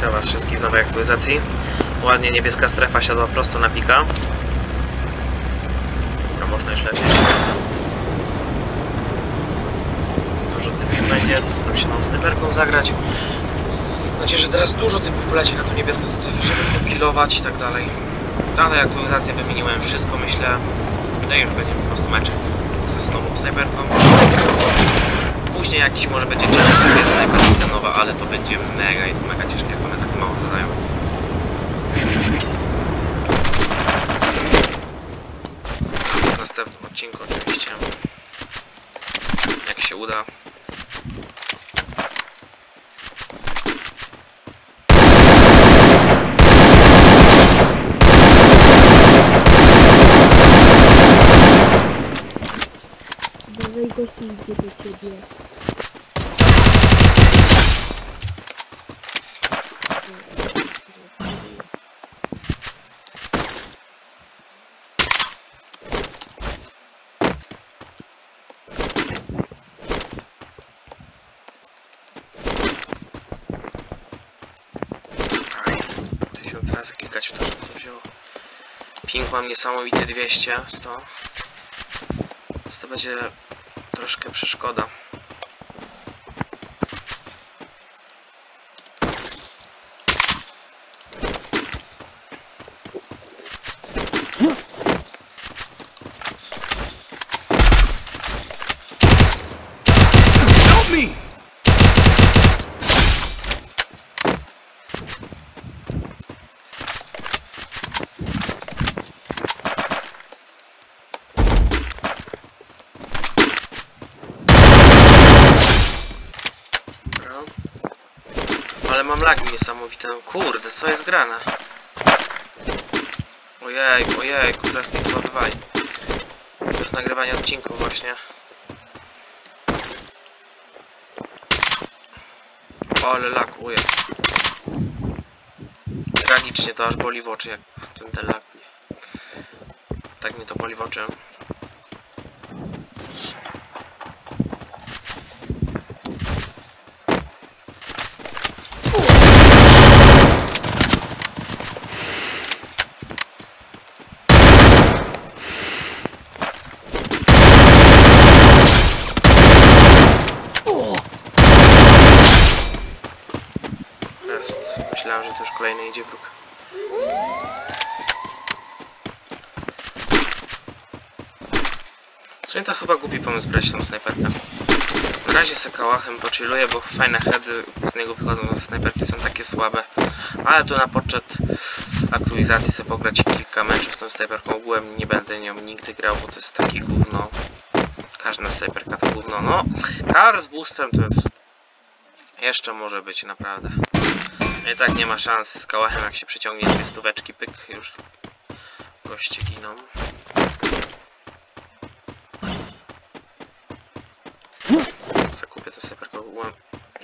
Witam was wszystkich w nowej aktualizacji. Ładnie niebieska strefa siadła prosto na pika. Dobra, można już lecieć. Dużo typów będzie, staram się tą snajperką zagrać. Mam nadzieję, że teraz dużo typów poleci na tą niebieską strefę, żeby popilować i tak dalej. Dalej aktualizację wymieniłem wszystko, myślę. No i już będzie po prostu meczek ze nową snajperką. Później jakiś może będzie challenge, jest snajperka nowa, ale to będzie mega i to mega ciężkie, zadają. W następnym odcinku oczywiście. Jak się uda. Dawaj gości idzie do ciebie. Aj, tysiąc w to, wzięło. Ping mam niesamowity 200, 100. Więc to będzie troszkę przeszkoda. Me! Dobra. Ale mam lagi niesamowite. No Kurde, co jest grane? Ojej, ojej, zaraz mnie chyba wywali. To jest nagrywanie odcinków właśnie. O, ale laguje. Tragicznie to aż boli w oczy, jak ten, ten lag mnie. Tak mnie to boli w oczy. Jest. Myślałem, że to już kolejny idzie wróg. W sumie to chyba głupi pomysł brać tą snajperkę. Na razie se kałachem pochilluję, bo fajne heady z niego wychodzą, ze snajperki są takie słabe. Ale tu na poczet aktualizacji sobie pograć kilka meczów tą snajperką. Ogółem nie będę nią nigdy grał, bo to jest takie gówno. Każda snajperka to gówno. No, kar z boostem to jest... Jeszcze może być, naprawdę. I tak nie ma szans z kałachem, jak się przyciągnie dwie stóweczki, pyk, już goście giną. Kupię to snajperkę ogółem.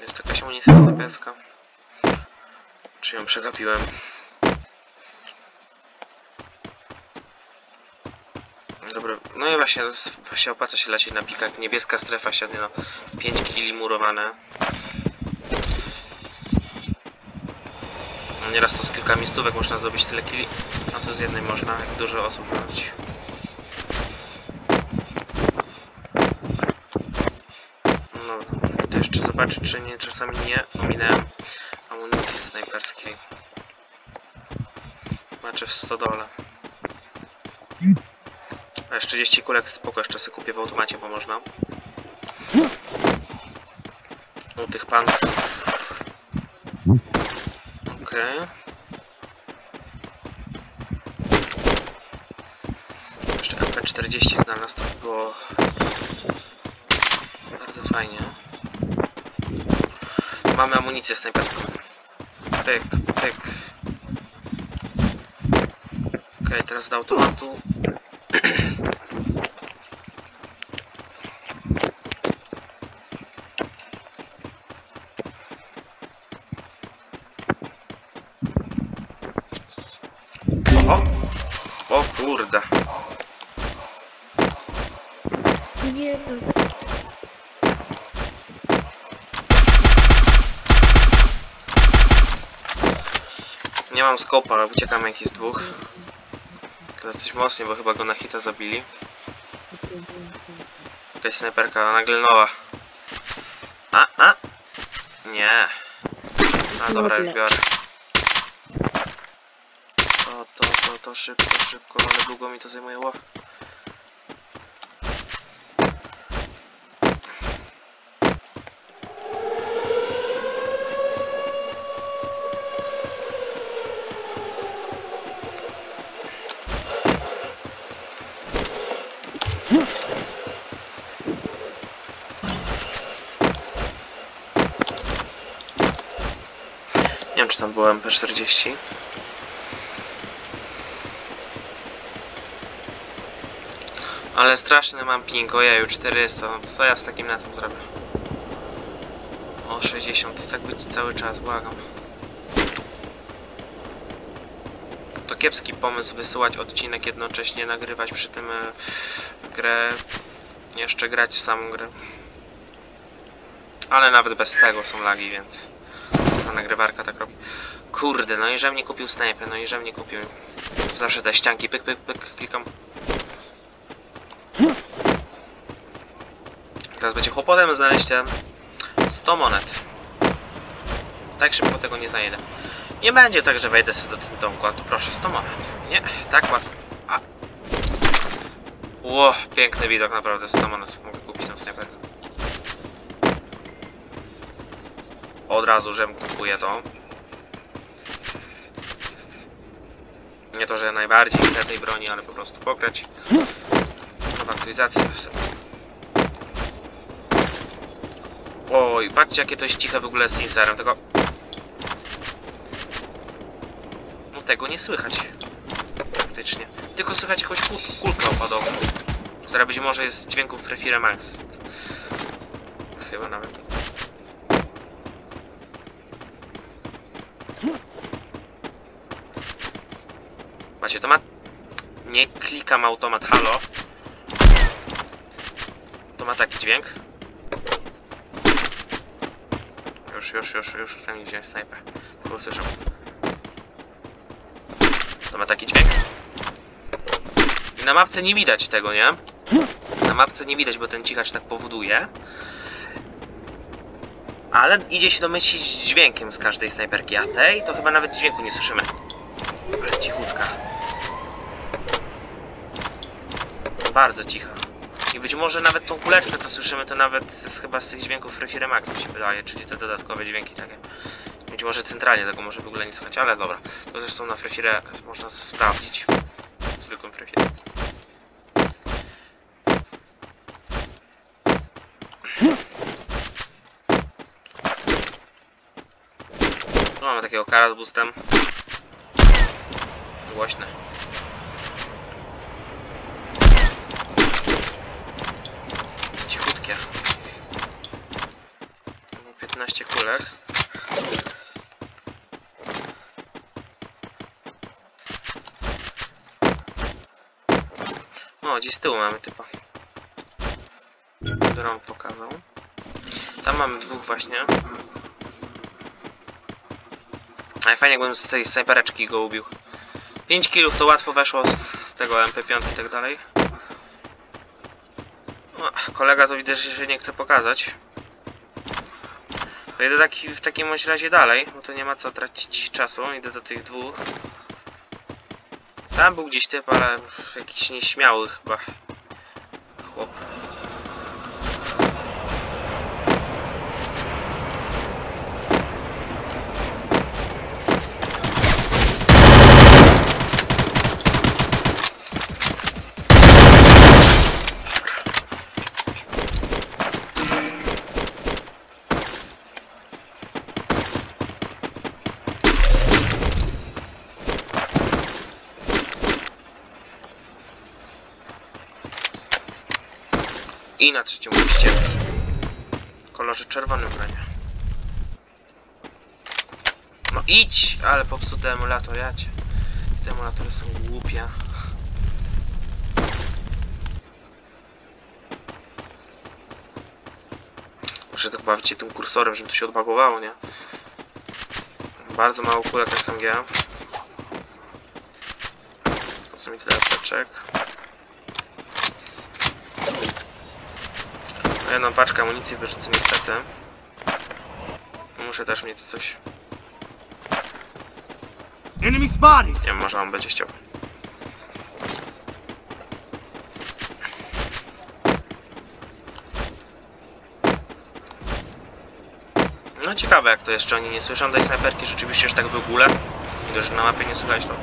Jest jakaś amunicja snajperska. Czy ją przegapiłem? Dobra, no i właśnie, właśnie opłaca się lecieć na pikach. Niebieska strefa siadnie na 5 kili murowane. No Nieraz to z kilkami stówek można zdobyć tyle kili, a to z jednej można, jak dużo osób robić. No to jeszcze zobaczyć, czy nie, czasami nie ominąłem amunicji snajperskiej. Macie w stodole. A jeszcze 30 kulek spoko jeszcze sobie kupię w automacie, bo można. U tych panów Okej. Jeszcze MP40 znalazł, to by było fajnie. Mamy amunicję snajperską. Pyk, pyk. Okej, teraz do automatu. O! O kurde. Nie no. Nie mam skopa, ale uciekam jakiś z dwóch. To coś mocniej, bo chyba go na hita zabili. Jakaś snajperka nagle nowa. A, a! Nie. A dobra, już biorę. To, to, to, to szybko, szybko, ale długo mi to zajmuje. Ło. Było MP40. Ale straszny mam ping, ojeju, 400, no co ja z takim netem zrobię? O 60 i tak być cały czas, błagam. To kiepski pomysł wysyłać odcinek jednocześnie, nagrywać przy tym e, grę, jeszcze grać w samą grę. Ale nawet bez tego są lagi, więc nagrywarka tak robi. Kurde, no i żebym nie kupił snajpy, no i żebym nie kupił. Zawsze te ścianki, pyk, pyk, pyk, klikam. Teraz będzie kłopotem znaleźć te 100 monet. Tak szybko tego nie znajdę. Nie będzie tak, że wejdę sobie do tego domku, a tu proszę 100 monet. Nie, tak łatwo. A. Ło, piękny widok, naprawdę 100 monet. Mogę kupić tą snajperkę. Od razu, żem kupuję to. Nie to, że najbardziej chcę tej broni, ale po prostu pograć. Nowa aktualizacja. Oj, patrzcie jakie to jest ciche w ogóle z Sincerem, tego... No tego nie słychać. Praktycznie. Tylko słychać jakąś kul kulkę opadową. Która być może jest z dźwięków Free Max. Chyba nawet. Macie, to ma... Nie klikam automat halo. To ma taki dźwięk. Już, już, już, już chcę mi wziąć snajpę. Tylko usłyszał. To ma taki dźwięk. I na mapce nie widać tego, nie? Na mapce nie widać, bo ten cichacz tak powoduje. Ale idzie się domyślić dźwiękiem z każdej snajperki, a tej to chyba nawet dźwięku nie słyszymy. Ale cichutka. Bardzo cicho. I być może nawet tą kuleczkę, co słyszymy, to nawet jest chyba z tych dźwięków Free Max mi się wydaje, czyli te dodatkowe dźwięki takie. Być może centralnie tego może w ogóle nie słychać, ale dobra. To zresztą na Free można sprawdzić. W zwykłym Free Tu mamy takiego kara z boostem. Głośne. 13 kulek. No, o, dziś z tyłu mamy typa. Dron pokazał. Tam mamy dwóch właśnie. Ale fajnie jakbym z tej snajpereczki go ubił. 5 killów to łatwo weszło z tego MP5 i tak dalej. No, kolega to widzę, że się nie chce pokazać. To idę taki, w takim razie dalej, bo to nie ma co tracić czasu. Idę do tych dwóch. Tam był gdzieś typ, ale jakiś nieśmiały chyba. I na trzecim liście. W kolorze czerwonym brania. No idź! Ale popsuty emulator, jacie. Te emulatory są głupie. Muszę tak bawić się tym kursorem, żeby to się odbagowało, nie? Bardzo mało kulek SMG. co mi tyle apteczek. Jedną paczkę amunicji wyrzucę niestety. Muszę też mieć coś. Enemy spotted! Nie może on będzie chciał. No ciekawe jak to jeszcze oni nie słyszą tej snajperki rzeczywiście już tak w ogóle. Widzę, że na mapie nie słychać to.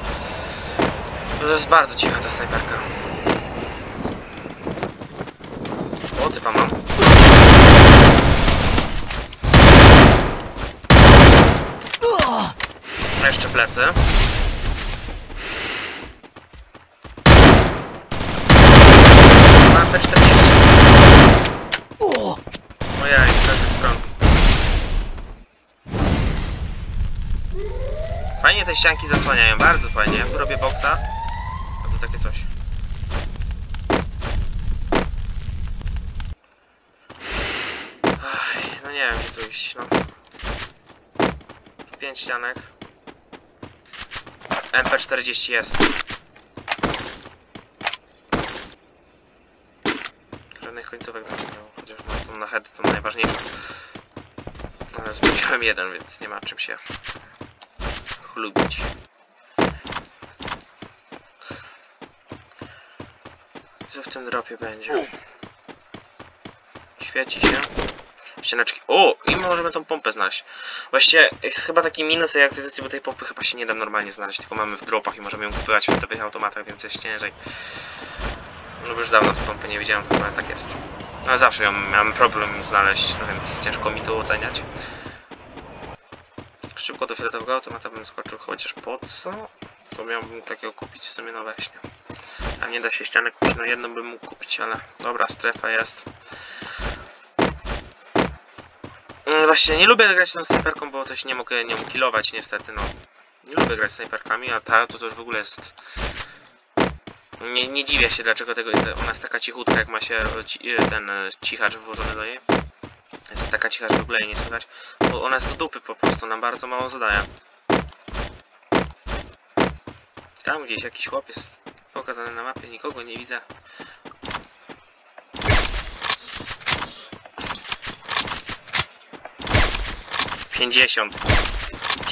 To jest bardzo cicha ta snajperka. O, typa mam. A jeszcze plecy. Mam P40. O ja, jest z każdych stron. Fajnie te ścianki zasłaniają, bardzo fajnie. Ja robię boksa. A tu takie coś. Aj, no nie wiem, gdzie tu iść, no. Pięć ścianek. MP40 jest. Żadnych końcówek nie miał, chociaż mam tą na head, tą najważniejszą. Ale zbudziłem jeden, więc nie ma czym się chlubić. Co w tym dropie będzie? Świeci się. Ścianeczki. O! I możemy tą pompę znaleźć. Właściwie jest chyba taki minus tej aktualizacji, bo tej pompy chyba się nie da normalnie znaleźć, tylko mamy w dropach i możemy ją kupować w gotowych automatach, więc jest ciężej. No już dawno w pompy nie widziałem, to chyba tak jest. Ale zawsze ją miałem problem znaleźć, no więc ciężko mi to oceniać. Szybko do fioletowego automata bym skoczył, chociaż po co? Co miałbym takiego kupić w sumie na weśnie? A nie da się ścianę kupić, no jedną bym mógł kupić, ale dobra, strefa jest. Właśnie nie lubię grać tą snajperką, bo coś nie mogę nią killować niestety, no. Nie lubię grać snajperkami, a ta to, już w ogóle jest... Nie, nie dziwię się dlaczego tego, ona jest taka cichutka jak ma się ci, ten e, cichacz włożony do niej. Jest taka cicha, że w ogóle jej nie słychać. Bo ona jest do dupy po prostu, nam bardzo mało zadaje. Tam gdzieś jakiś chłop jest pokazany na mapie, nikogo nie widzę. Pięćdziesiąt.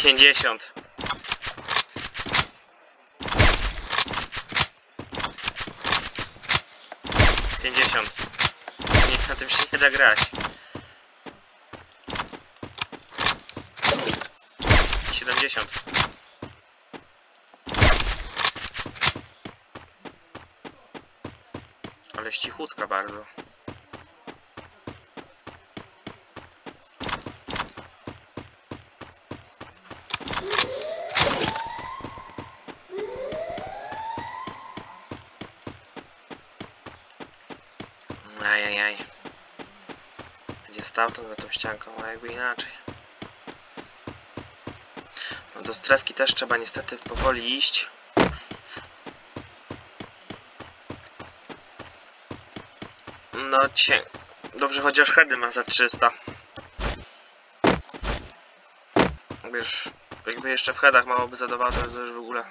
Pięćdziesiąt. Pięćdziesiąt. Nie, na tym się nie da grać. 70. Ale cichutka bardzo. Ajajaj. Będzie stał tam za tą ścianką, a jakby inaczej. No do strefki też trzeba niestety powoli iść. No cię... Dobrze, chociaż heady ma za 300. Wiesz, jakby jeszcze w headach mało by zadawało, to już w ogóle...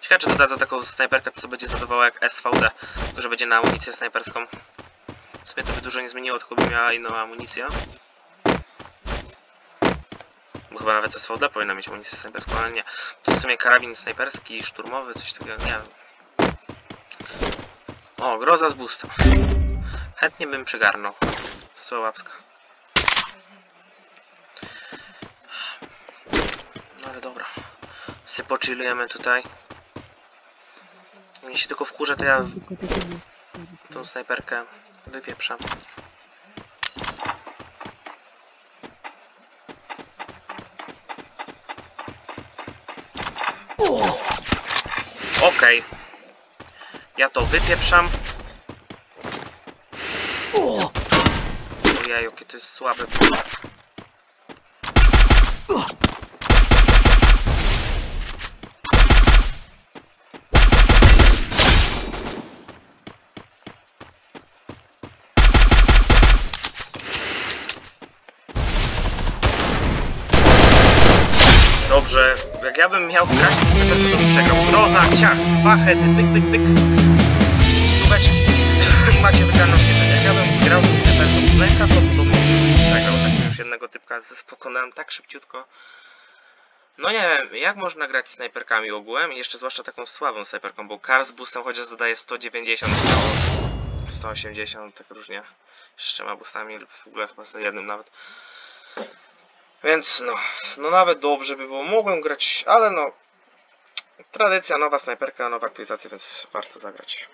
Ciekawe, czy dodadzą taką snajperkę, co będzie zadawała jak SVD, że będzie na amunicję snajperską. W sumie to by dużo nie zmieniło, tylko by miała inną amunicję. Bo chyba nawet SVD powinna mieć amunicję snajperską, ale nie. To w sumie karabin snajperski, szturmowy, coś takiego, nie wiem. O, groza z boostem. Chętnie bym przygarnął. Słabska. No ale dobra. Sobie pochillujemy tutaj. Mnie się tylko wkurza, to ja tą snajperkę wypieprzam. Okej. Ja to wypieprzam. Ojej, jakie to jest słabe. Dobrze, Jak ja bym miał grać tym snajperką, to bym przegrał. Groza, ciach, dwa heady, pyk, pyk, pyk. Stóweczki. Macie wygraną kieszeń. Jak ja bym grał tym snajperką z mleka, to, to bym już przegrał. Tak już jednego typka z- pokonałem tak szybciutko. No nie wiem, jak można grać snajperkami ogółem jeszcze zwłaszcza taką słabą snajperką, bo Kar z boostem chociaż zadaje 190 ciało, 180, tak różnie, z trzema boostami lub w ogóle chyba z jednym nawet. Więc no, no nawet dobrze by było, mogłem grać, ale no, tradycja, nowa snajperka, nowa aktualizacja, więc warto zagrać.